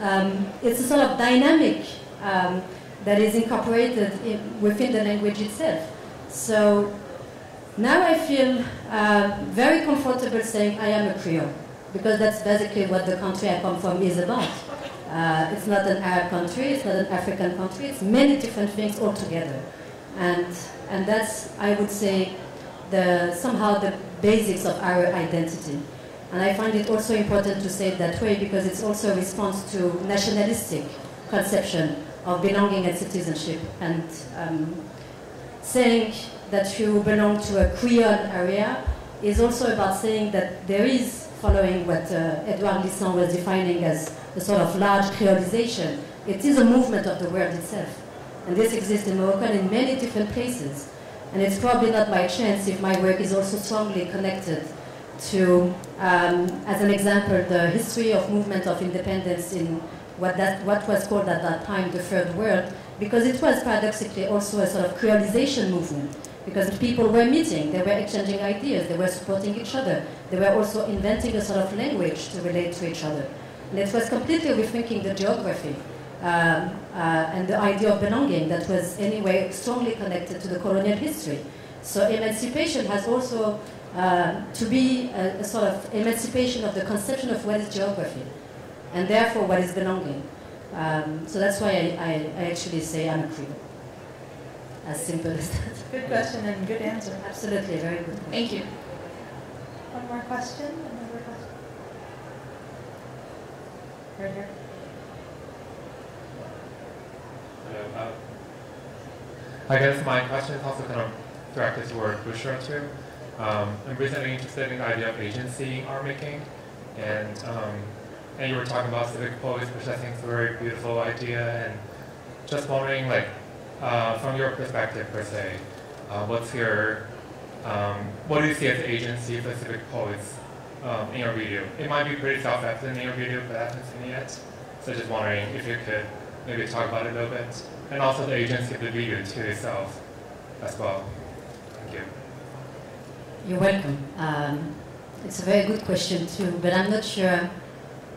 um, it's a sort of dynamic um, that is incorporated in, within the language itself. So now I feel uh, very comfortable saying I am a Creole, because that's basically what the country I come from is about. Uh, it's not an Arab country, it's not an African country, it's many different things altogether. And, and that's, I would say, the, somehow the basics of our identity. And I find it also important to say it that way because it's also a response to nationalistic conception of belonging and citizenship. And um, saying that you belong to a Creole area is also about saying that there is, following what uh, Edouard Glissant was defining as a sort of large creolization, it is a movement of the world itself. And this exists in Morocco and in many different places. And it's probably not by chance if my work is also strongly connected to, um, as an example, the history of movement of independence in what, that, what was called at that time the Third World, because it was paradoxically also a sort of creolization movement, because people were meeting, they were exchanging ideas, they were supporting each other, they were also inventing a sort of language to relate to each other. And it was completely rethinking the geography um, uh, and the idea of belonging that was anyway strongly connected to the colonial history. So emancipation has also uh, to be a, a, sort of emancipation of the conception of what is geography, and therefore what is belonging. Um, so that's why I, I, I, actually say I'm a Creole. As simple as that. Good question and good answer. Absolutely, very good. Question. Thank you. One more question. Another question. Right here. Uh, I guess my question is also kind of directed toward Bouchra too. Um, I'm recently interested in the idea of agency in art making, and um, and you were talking about civic poets, which I think is a very beautiful idea, and just wondering, like, uh, from your perspective per se, uh, what's your um, what do you see as agency for civic poets um, in your video? It might be pretty self-evident in your video, but I haven't seen it yet. So just wondering if you could maybe talk about it a little bit, and also the agency of the video to itself as well. Thank you. You're welcome. Um, it's a very good question too, but I'm not sure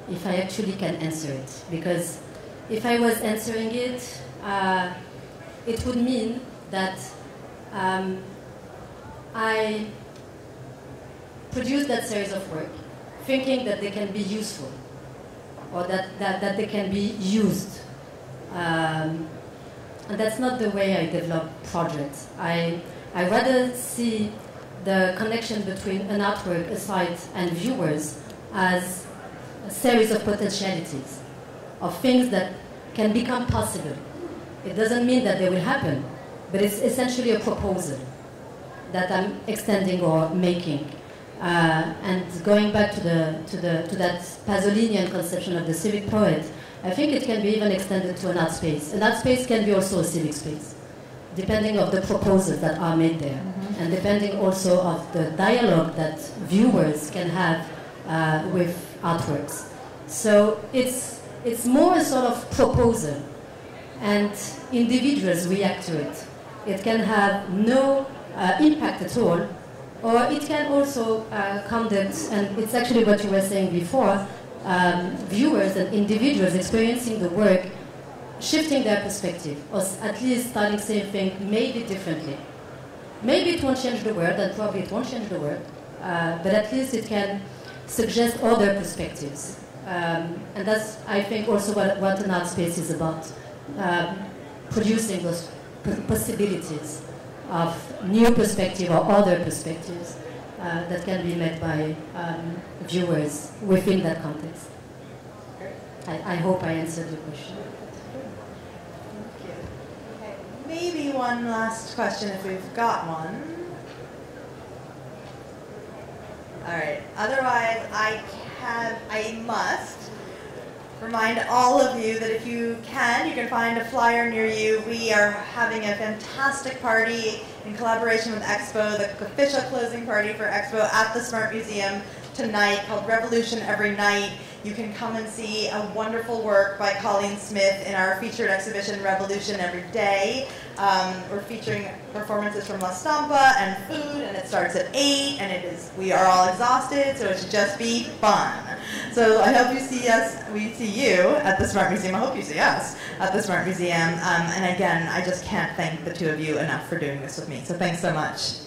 if I actually can answer it because if I was answering it, uh, it would mean that um, I produce that series of work thinking that they can be useful or that, that, that they can be used. Um, and that's not the way I develop projects. I, I rather see the connection between an artwork, a site, and viewers as a series of potentialities, of things that can become possible. It doesn't mean that they will happen, but it's essentially a proposal that I'm extending or making. Uh, and going back to, the, to, the, to that Pasolinian conception of the civic poet, I think it can be even extended to an art space. An art space can be also a civic space, depending of the proposals that are made there, mm-hmm. and depending also of the dialogue that viewers can have uh, with artworks. So it's, it's more a sort of proposal and individuals react to it. It can have no uh, impact at all, or it can also uh, conduct, and it's actually what you were saying before, um, viewers and individuals experiencing the work shifting their perspective, or at least starting saying things maybe differently. Maybe it won't change the world, and probably it won't change the world, uh, but at least it can suggest other perspectives. Um, and that's, I think, also what, what an art space is about, um, producing those possibilities of new perspective or other perspectives uh, that can be met by um, viewers within that context. I, I hope I answered your question. maybe one last question if we've got one. All right. Otherwise, I can, I must remind all of you that if you can, you can find a flyer near you. We are having a fantastic party in collaboration with Expo, the official closing party for Expo at the Smart Museum tonight called Revolution Every Night. You can come and see a wonderful work by Cauleen Smith in our featured exhibition Revolution Every Day. Um, we're featuring performances from La Stampa and food, and it starts at 8, and it is, we are all exhausted, so it should just be fun. So I hope you see us, we see you at the Smart Museum. I hope you see us at the Smart Museum. Um, and again, I just can't thank the two of you enough for doing this with me. So thanks so much.